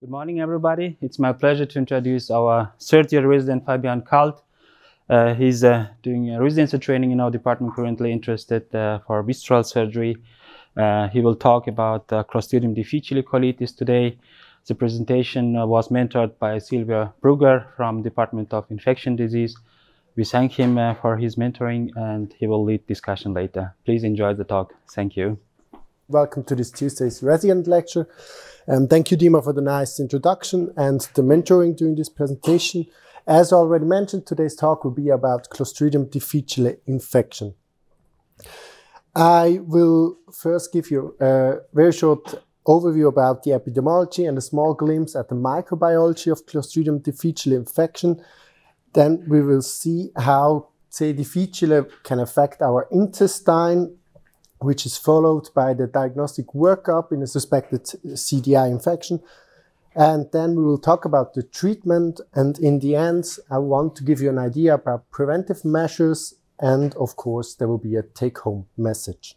Good morning, everybody. It's my pleasure to introduce our third year resident, Fabian Kalt. Uh, he's uh, doing a residency training in our department, currently interested uh, for visceral surgery. Uh, he will talk about uh, Clostridium difficile colitis today. The presentation uh, was mentored by Silvio Brugger from Department of Infection Disease. We thank him for his mentoring and he will lead discussion later. Please enjoy the talk. Thank you. Welcome to this Tuesday's resident lecture. Um, thank you, Dima, for the nice introduction and the mentoring during this presentation. As already mentioned, today's talk will be about Clostridium difficile infection. I will first give you a very short overview about the epidemiology and a small glimpse at the microbiology of Clostridium difficile infection. Then we will see how C. difficile can affect our intestine which is followed by the diagnostic workup in a suspected CDI infection. And then we will talk about the treatment. And in the end, I want to give you an idea about preventive measures. And of course, there will be a take home message.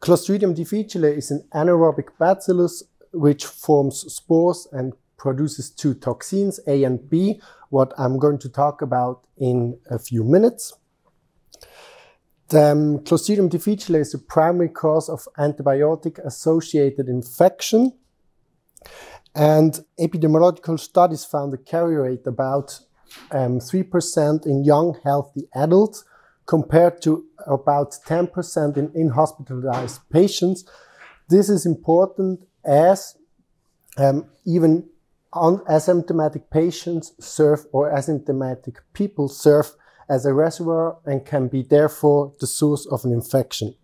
Clostridium difficile is an anaerobic bacillus which forms spores and produces two toxins, A and B, what I'm going to talk about in a few minutes. Um, Clostridium difficile is the primary cause of antibiotic-associated infection. And epidemiological studies found a carrier rate about um, 3% in young, healthy adults compared to about 10% in in-hospitalized patients. This is important as um, even asymptomatic patients serve or asymptomatic people serve as a reservoir and can be therefore the source of an infection.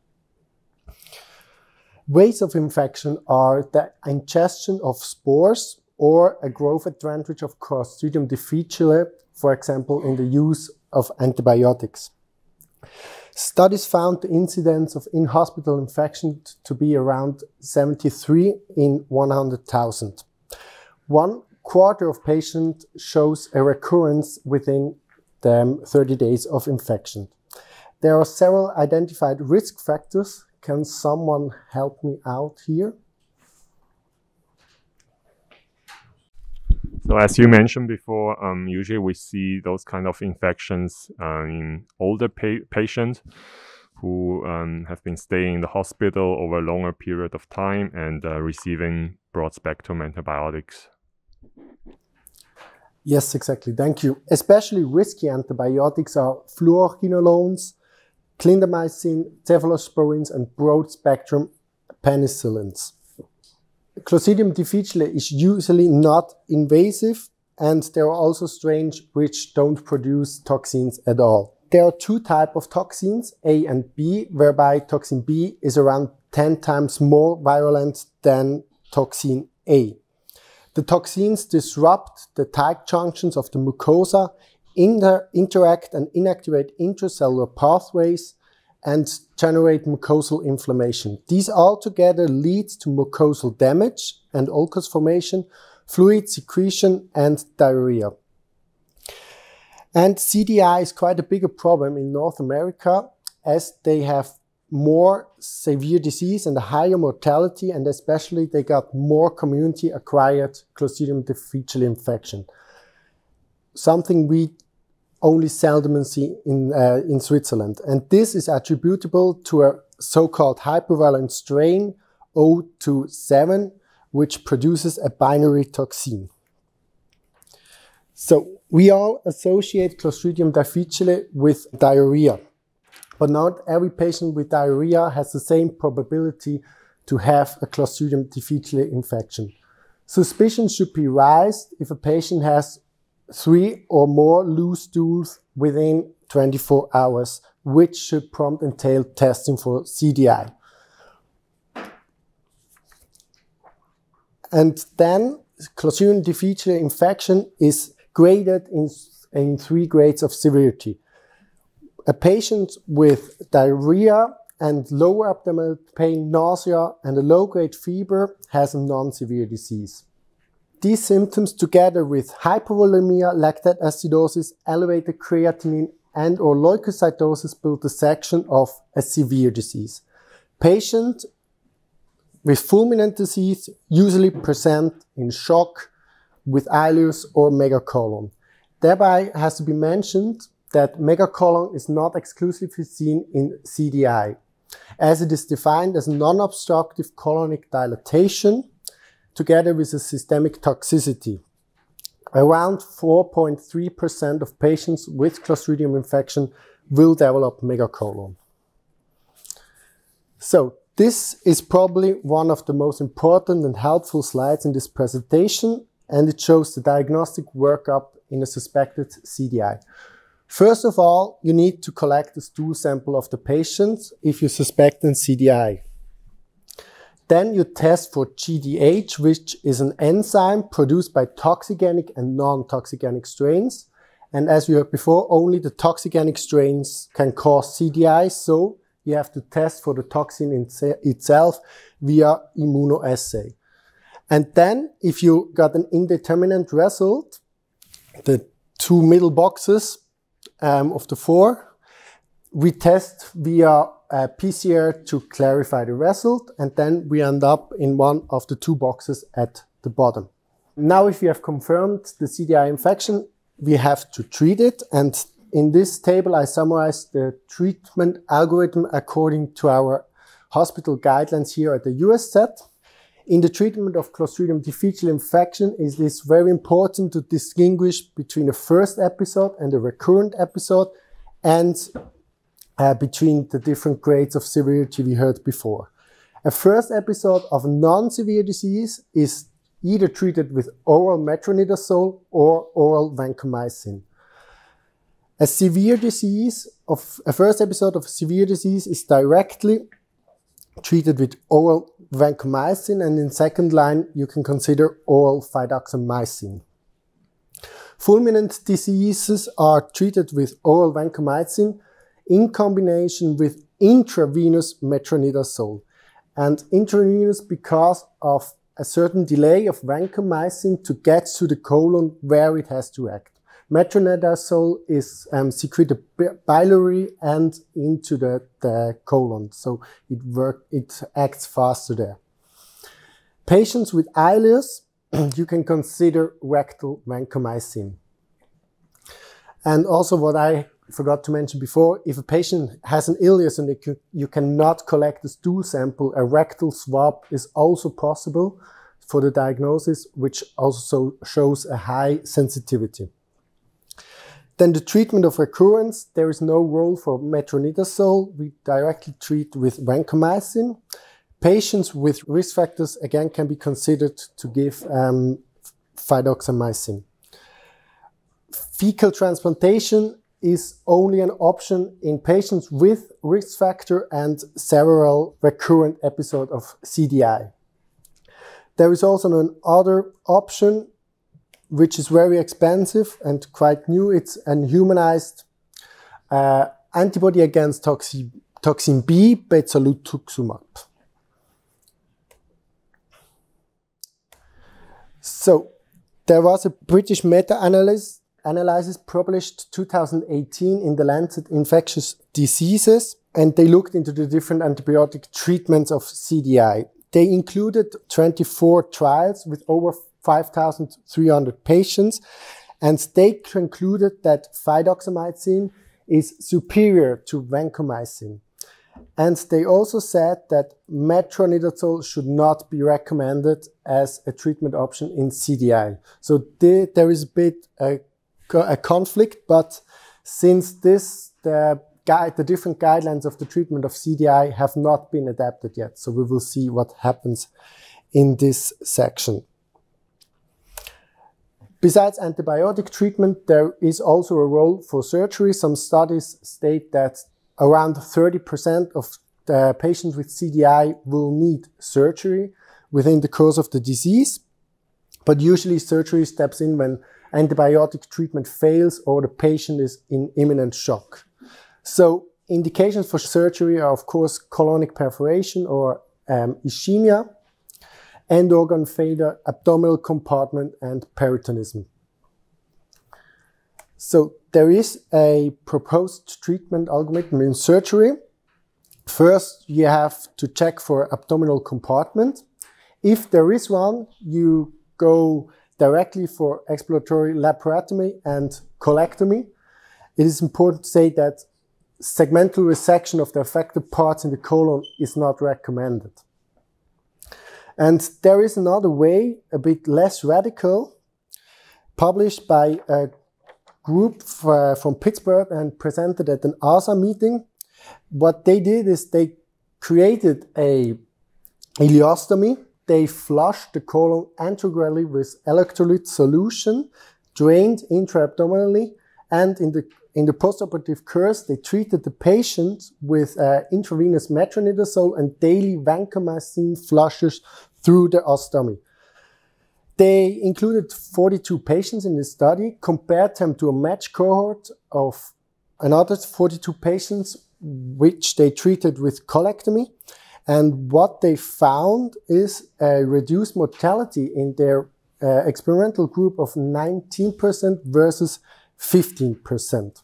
Ways of infection are the ingestion of spores or a growth advantage of Clostridium difficile, for example, in the use of antibiotics. Studies found the incidence of in-hospital infection to be around 73 in 100,000. One quarter of patients shows a recurrence within the 30 days of infection. There are several identified risk factors. Can someone help me out here? So as you mentioned before, um, usually we see those kind of infections uh, in older pa patients who um, have been staying in the hospital over a longer period of time and uh, receiving broad spectrum antibiotics. Yes, exactly. Thank you. Especially risky antibiotics are fluoroquinolones, clindamycin, cephalosporins, and broad-spectrum penicillins. Clostridium difficile is usually not invasive, and there are also strains which don't produce toxins at all. There are two types of toxins, A and B, whereby toxin B is around 10 times more virulent than toxin A. The toxins disrupt the tight junctions of the mucosa, inter interact and inactivate intracellular pathways, and generate mucosal inflammation. These altogether leads to mucosal damage and ulcus formation, fluid secretion, and diarrhea. And CDI is quite a bigger problem in North America as they have more severe disease and a higher mortality, and especially they got more community acquired Clostridium difficile infection. Something we only seldom see in, uh, in Switzerland. And this is attributable to a so-called hypervirulent strain O27, which produces a binary toxin. So we all associate Clostridium difficile with diarrhea but not every patient with diarrhea has the same probability to have a Clostridium difficile infection. Suspicion should be raised if a patient has three or more loose stools within 24 hours, which should prompt entail testing for CDI. And then Clostridium difficile infection is graded in, in three grades of severity. A patient with diarrhea and lower abdominal pain, nausea, and a low-grade fever has a non-severe disease. These symptoms, together with hypovolemia, lactate acidosis, elevated creatinine, and or leukocytosis build the section of a severe disease. Patients with fulminant disease usually present in shock with ileus or megacolon. Thereby has to be mentioned that megacolon is not exclusively seen in CDI, as it is defined as non-obstructive colonic dilatation together with a systemic toxicity. Around 4.3% of patients with Clostridium infection will develop megacolon. So this is probably one of the most important and helpful slides in this presentation, and it shows the diagnostic workup in a suspected CDI. First of all, you need to collect a stool sample of the patient if you suspect an CDI. Then you test for GDH, which is an enzyme produced by toxigenic and non-toxigenic strains. And as we heard before, only the toxigenic strains can cause CDI, so you have to test for the toxin itself via immunoassay. And then, if you got an indeterminate result, the two middle boxes um, of the four, we test via PCR to clarify the result, and then we end up in one of the two boxes at the bottom. Now, if we have confirmed the CDI infection, we have to treat it, and in this table, I summarize the treatment algorithm according to our hospital guidelines here at the USZ. In the treatment of Clostridium difficile infection, it is very important to distinguish between the first episode and the recurrent episode and uh, between the different grades of severity we heard before. A first episode of non-severe disease is either treated with oral metronidazole or oral vancomycin. A severe disease of a first episode of severe disease is directly treated with oral vancomycin and in second line you can consider oral fidaxomicin. Fulminant diseases are treated with oral vancomycin in combination with intravenous metronidazole. And intravenous because of a certain delay of vancomycin to get to the colon where it has to act. Metronidazole is um, secreted biliary and into the, the colon, so it work, it acts faster there. Patients with ileus, you can consider rectal vancomycin. And also what I forgot to mention before, if a patient has an ileus and you cannot collect a stool sample, a rectal swab is also possible for the diagnosis, which also shows a high sensitivity. Then the treatment of recurrence, there is no role for metronidazole. We directly treat with vancomycin. Patients with risk factors, again, can be considered to give um. Fecal transplantation is only an option in patients with risk factor and several recurrent episodes of CDI. There is also another option which is very expensive and quite new. It's an humanized uh, antibody against toxin, toxin B, bezlotoxumab. So there was a British meta-analysis analysis published 2018 in the Lancet Infectious Diseases, and they looked into the different antibiotic treatments of CDI. They included 24 trials with over 5,300 patients, and they concluded that fidaxomicin is superior to vancomycin. And they also said that metronidazole should not be recommended as a treatment option in CDI. So they, there is a bit a a conflict, but since this, the guide, the different guidelines of the treatment of CDI have not been adapted yet. So we will see what happens in this section. Besides antibiotic treatment, there is also a role for surgery. Some studies state that around 30% of the patients with CDI will need surgery within the course of the disease. But usually surgery steps in when antibiotic treatment fails or the patient is in imminent shock. So indications for surgery are, of course, colonic perforation or um, ischemia, end organ failure, abdominal compartment, and peritonism. So there is a proposed treatment algorithm in surgery. First, you have to check for abdominal compartment. If there is one, you go directly for exploratory laparotomy and colectomy. It is important to say that segmental resection of the affected parts in the colon is not recommended. And there is another way, a bit less radical, published by a group from Pittsburgh and presented at an ASA meeting. What they did is they created a ileostomy. They flushed the colon antegrally with electrolyte solution, drained intra-abdominally, and in the in the postoperative course, they treated the patient with uh, intravenous metronidazole and daily vancomycin flushes through the ostomy. They included 42 patients in this study, compared them to a match cohort of another 42 patients, which they treated with colectomy. And what they found is a reduced mortality in their uh, experimental group of 19% versus 15%.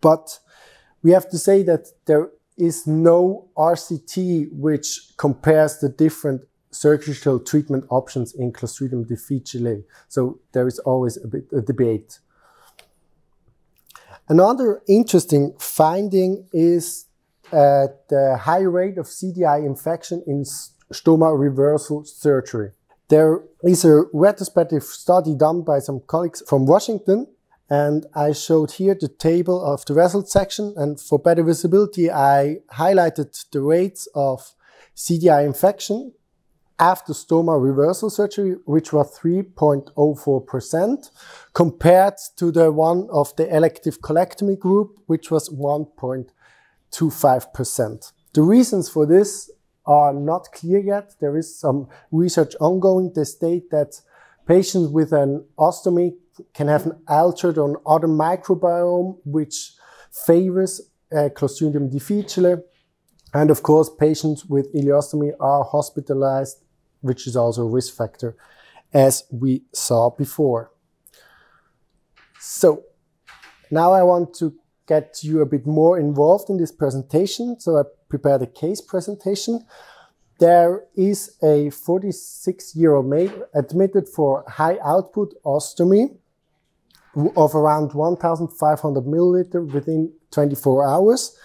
But we have to say that there is no RCT which compares the different surgical treatment options in Clostridium difficile. So there is always a bit a debate. Another interesting finding is uh, the high rate of CDI infection in stoma reversal surgery. There is a retrospective study done by some colleagues from Washington and I showed here the table of the result section and for better visibility I highlighted the rates of CDI infection after stoma reversal surgery, which was 3.04%, compared to the one of the elective colectomy group, which was 1.25%. The reasons for this are not clear yet. There is some research ongoing. They state that patients with an ostomy can have an altered or other microbiome, which favors uh, Clostridium difficile. And of course, patients with ileostomy are hospitalized which is also a risk factor, as we saw before. So now I want to get you a bit more involved in this presentation. So I prepared a case presentation. There is a 46 year old male admitted for high output ostomy of around 1,500 milliliter within 24 hours.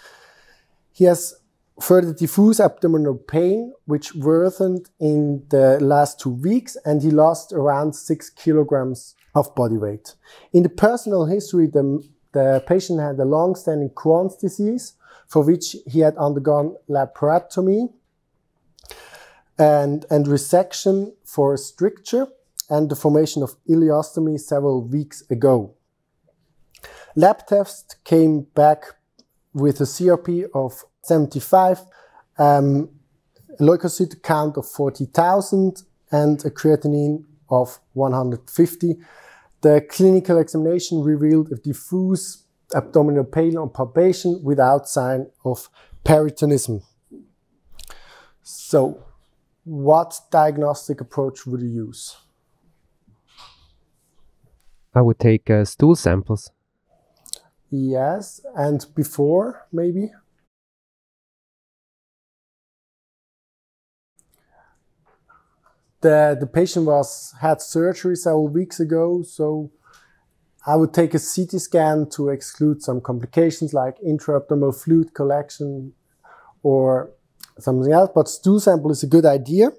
He has further diffuse abdominal pain, which worsened in the last two weeks, and he lost around six kilograms of body weight. In the personal history, the, the patient had a long-standing Crohn's disease, for which he had undergone laparotomy and, and resection for stricture and the formation of ileostomy several weeks ago. Lab test came back with a CRP of 75, um, leukocyte count of 40,000 and a creatinine of 150. The clinical examination revealed a diffuse abdominal pain on palpation without sign of peritonism. So, what diagnostic approach would you use? I would take uh, stool samples. Yes, and before maybe? The the patient was had surgery several weeks ago, so I would take a CT scan to exclude some complications like intra-abdominal fluid collection or something else. But stool sample is a good idea.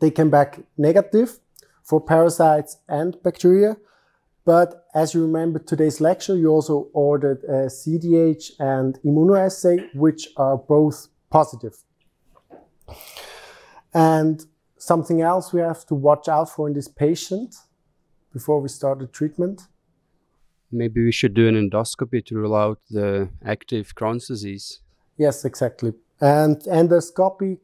They came back negative for parasites and bacteria. But as you remember today's lecture, you also ordered a GDH and immunoassay, which are both positive. And something else we have to watch out for in this patient before we start the treatment? Maybe we should do an endoscopy to rule out the active Crohn's disease. Yes, exactly. And endoscopic,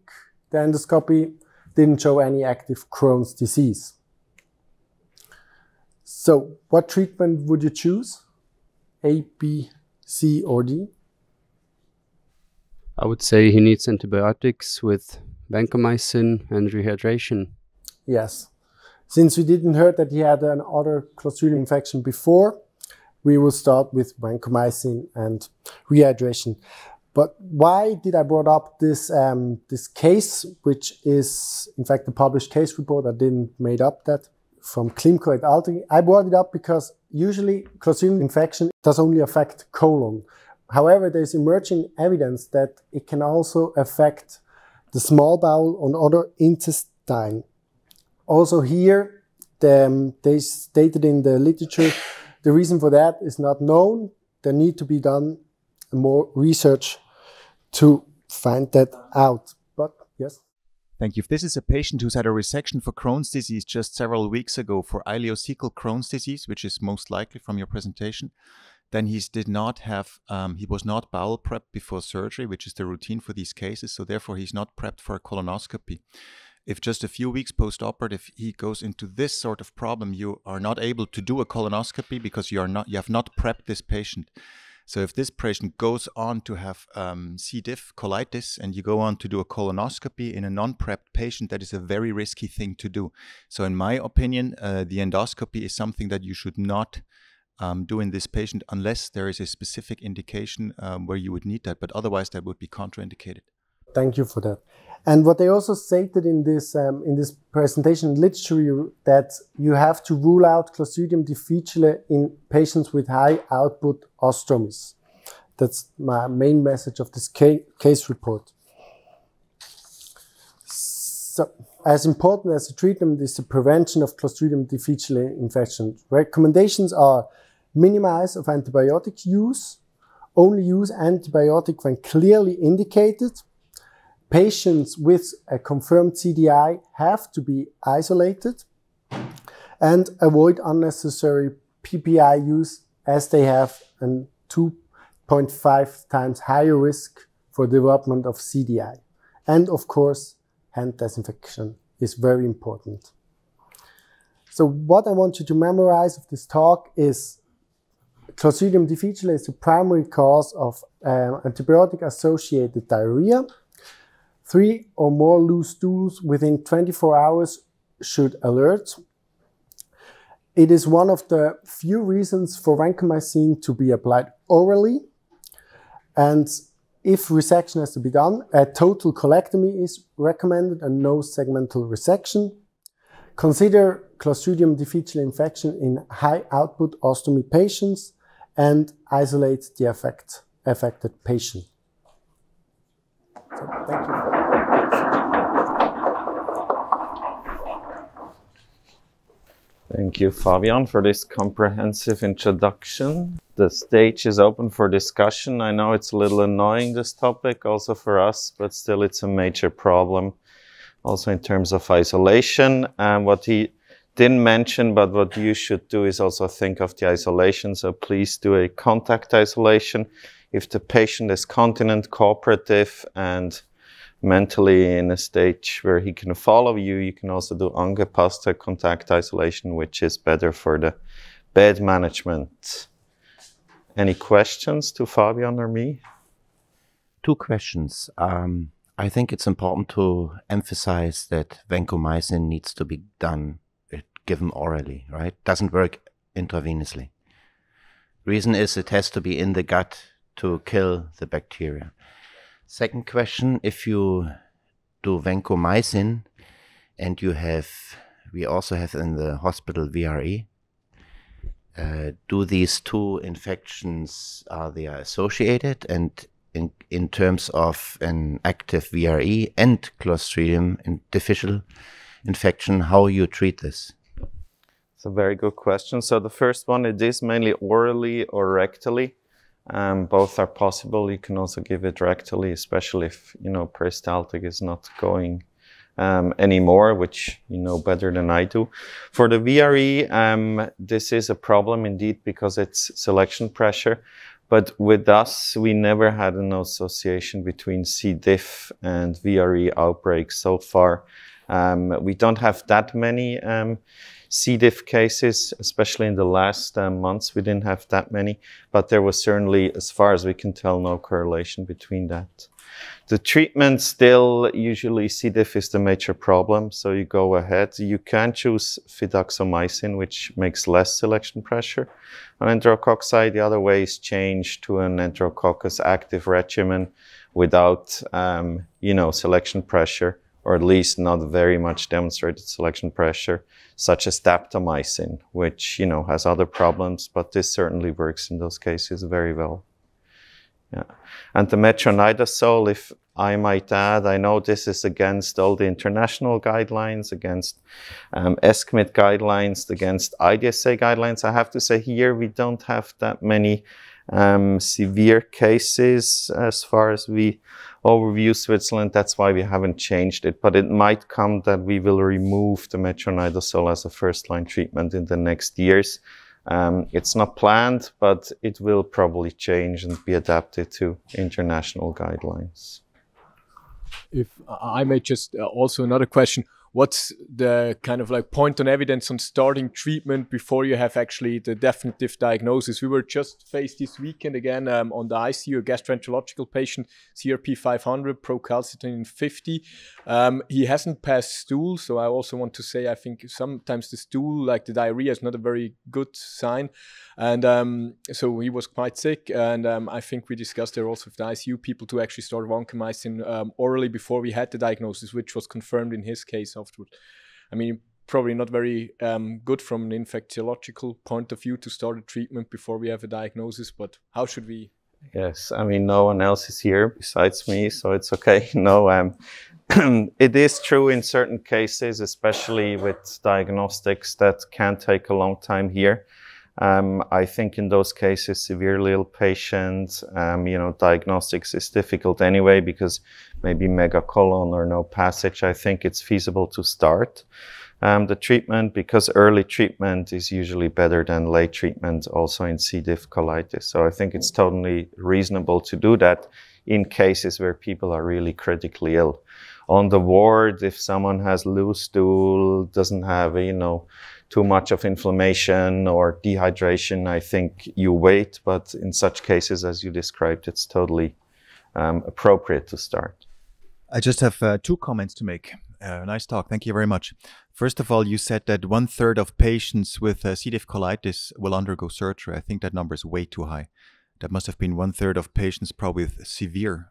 the endoscopy didn't show any active Crohn's disease. So, what treatment would you choose? A, B, C, or D? I would say he needs antibiotics with vancomycin and rehydration. Yes. Since we didn't heard that he had an other Clostridium infection before, we will start with vancomycin and rehydration. But why did I brought up this um, this case, which is in fact a published case report? I didn't made up that from Klimko et al. I brought it up because usually Clostridium infection does only affect colon. However, there's emerging evidence that it can also affect the small bowel on other intestine. Also here, the, um, they stated in the literature, the reason for that is not known. There need to be done more research to find that out. But yes. Thank you. If this is a patient who's had a resection for Crohn's disease just several weeks ago for ileocecal Crohn's disease, which is most likely from your presentation, then he did not have, um, he was not bowel prepped before surgery, which is the routine for these cases. So therefore, he's not prepped for a colonoscopy. If just a few weeks post-operative he goes into this sort of problem, you are not able to do a colonoscopy because you are not, you have not prepped this patient. So if this patient goes on to have um, C. diff colitis and you go on to do a colonoscopy in a non-prepped patient, that is a very risky thing to do. So in my opinion, uh, the endoscopy is something that you should not um, do in this patient unless there is a specific indication um, where you would need that. But otherwise, that would be contraindicated. Thank you for that. And what they also stated in this um, in this presentation literature that you have to rule out Clostridium difficile in patients with high output ostomies. That's my main message of this case report. So, as important as the treatment is the prevention of Clostridium difficile infection. Recommendations are minimize of antibiotic use, only use antibiotic when clearly indicated, Patients with a confirmed CDI have to be isolated and avoid unnecessary PPI use as they have a 2.5 times higher risk for development of CDI. And of course, hand disinfection is very important. So what I want you to memorize of this talk is Clostridium difficile is the primary cause of uh, antibiotic-associated diarrhea Three or more loose stools within 24 hours should alert. It is one of the few reasons for vancomycin to be applied orally. And if resection has to be done, a total colectomy is recommended and no segmental resection. Consider Clostridium difficile infection in high output ostomy patients and isolate the affect, affected patient. So, thank you. Thank you, Fabian, for this comprehensive introduction. The stage is open for discussion. I know it's a little annoying, this topic, also for us, but still it's a major problem. Also in terms of isolation. And what he didn't mention, but what you should do is also think of the isolation. So please do a contact isolation. If the patient is continent, cooperative, and mentally in a stage where he can follow you. You can also do angepasste contact isolation, which is better for the bed management. Any questions to Fabian or me? Two questions. Um, I think it's important to emphasize that vancomycin needs to be done, given orally, right? Doesn't work intravenously. Reason is it has to be in the gut to kill the bacteria. Second question, if you do vancomycin and you have, we also have in the hospital VRE, uh, do these two infections, are they associated? And in, in terms of an active VRE and Clostridium difficile infection, how you treat this? It's a very good question. So the first one, it is mainly orally or rectally. Um, both are possible. You can also give it rectally, especially if you know peristaltic is not going um, anymore, which you know better than I do. For the VRE, um, this is a problem indeed because it's selection pressure. But with us, we never had an association between C. diff and VRE outbreaks so far. Um, we don't have that many um, C. diff cases, especially in the last uh, months. We didn't have that many, but there was certainly, as far as we can tell, no correlation between that. The treatment still usually C. diff is the major problem, so you go ahead. You can choose fidaxomicin, which makes less selection pressure on enterococci. The other way is change to an enterococcus active regimen without, um, you know, selection pressure, or at least not very much demonstrated selection pressure, such as daptomycin, which, you know, has other problems, but this certainly works in those cases very well. Yeah. And the metronidazole, if I might add, I know this is against all the international guidelines, against um, ESCMID guidelines, against IDSA guidelines. I have to say here we don't have that many um, severe cases as far as we overview Switzerland. That's why we haven't changed it. But it might come that we will remove the metronidazole as a first-line treatment in the next years. Um, it's not planned, but it will probably change and be adapted to international guidelines. If I may just uh, also another question, what's the kind of like point on evidence on starting treatment before you have actually the definitive diagnosis? We were just faced this weekend again um, on the ICU, a gastroenterological patient, CRP 500, procalcitonin 50. Um, he hasn't passed stool, so I also want to say I think sometimes the stool, like the diarrhea, is not a very good sign. And um, so he was quite sick, and um, I think we discussed there also with the ICU people to actually start vancomycin um, orally before we had the diagnosis, which was confirmed in his case I mean, probably not very um, good from an infectiological point of view to start a treatment before we have a diagnosis, but how should we? Yes, I mean, no one else is here besides me, so it's okay. No, um, it is true in certain cases, especially with diagnostics that can take a long time here. Um, I think in those cases, severely ill patients, um, you know, diagnostics is difficult anyway because maybe megacolon or no passage. I think it's feasible to start um, the treatment because early treatment is usually better than late treatment also in C. diff colitis. So I think it's totally reasonable to do that in cases where people are really critically ill. On the ward, if someone has loose stool, doesn't have, you know, too much of inflammation or dehydration, I think you wait. But in such cases, as you described, it's totally um, appropriate to start. I just have uh, two comments to make. Uh, nice talk. Thank you very much. First of all, you said that one third of patients with uh, C. diff colitis will undergo surgery. I think that number is way too high. That must have been one third of patients probably with severe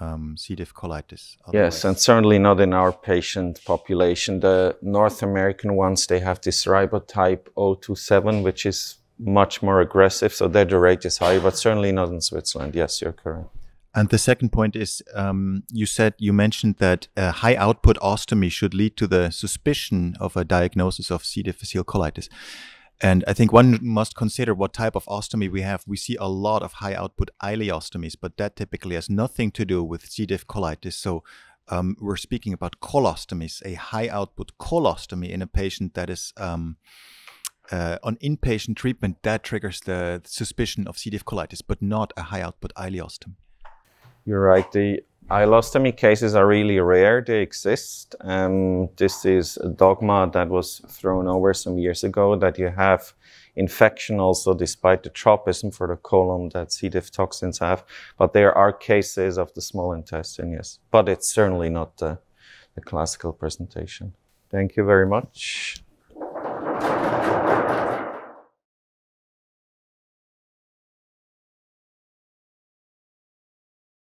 um, C. diff colitis. Otherwise. Yes, and certainly not in our patient population. The North American ones, they have this ribotype 027, which is much more aggressive, so their rate is high, but certainly not in Switzerland. Yes, you're correct. And the second point is, um, you said you mentioned that a high output ostomy should lead to the suspicion of a diagnosis of C. difficile colitis. And I think one must consider what type of ostomy we have. We see a lot of high output ileostomies, but that typically has nothing to do with C. diff colitis. So um, we're speaking about colostomies, a high output colostomy in a patient that is um, uh, on inpatient treatment that triggers the suspicion of C. diff colitis, but not a high output ileostomy. You're right. The Ileostomy cases are really rare. They exist. Um, this is a dogma that was thrown over some years ago that you have infection also despite the tropism for the colon that C. diff toxins have. But there are cases of the small intestine, yes. But it's certainly not the, the classical presentation. Thank you very much.